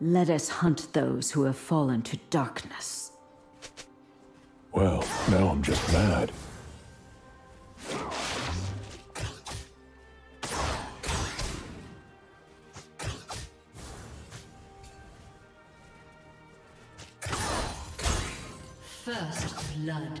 Let us hunt those who have fallen to darkness. Well, now I'm just mad. First blood.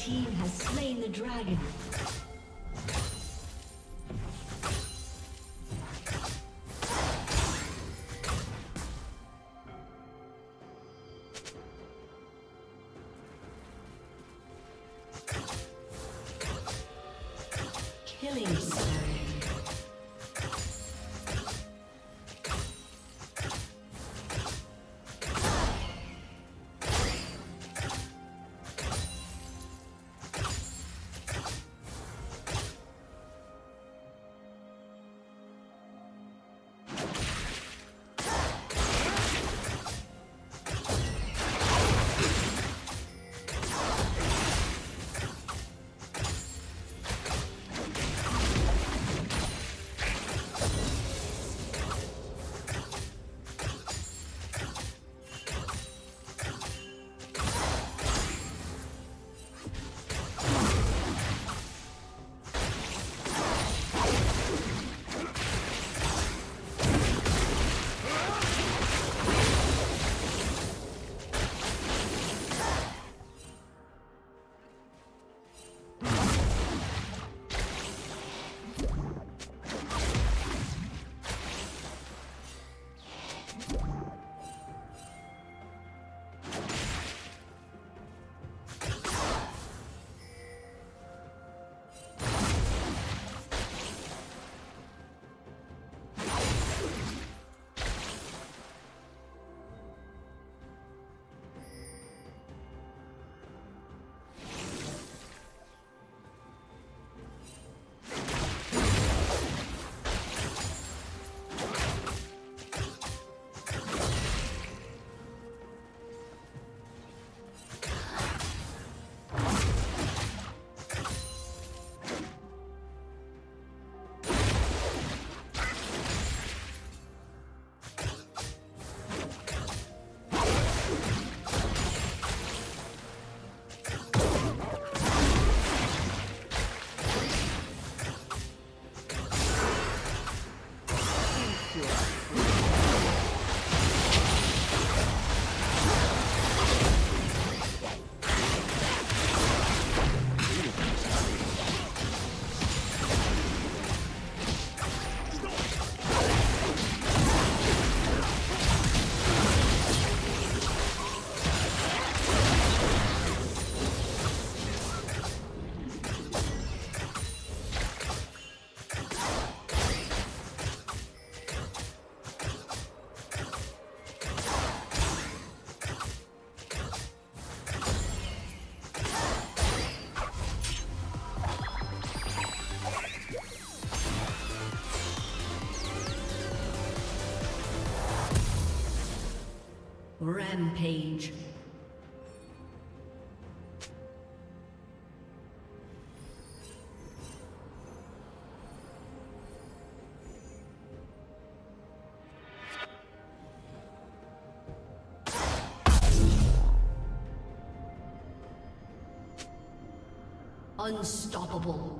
Team has slain the dragon. Killing Rampage. Unstoppable.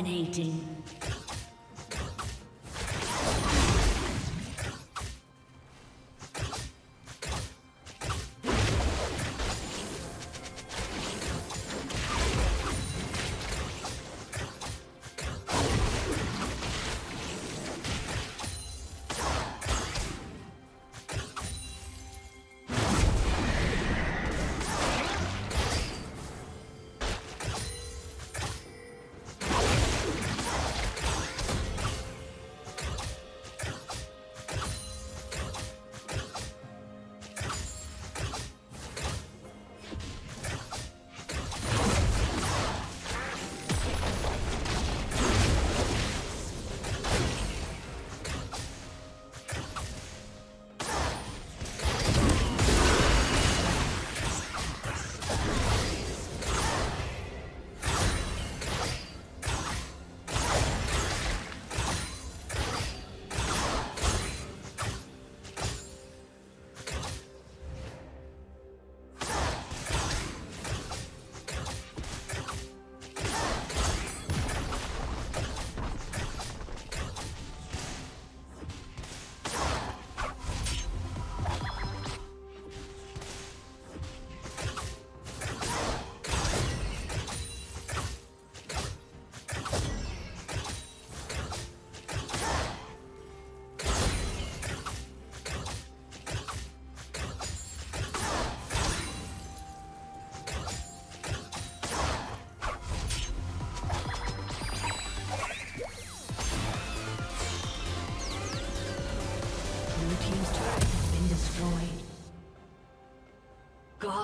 Dominating.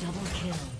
Double kill.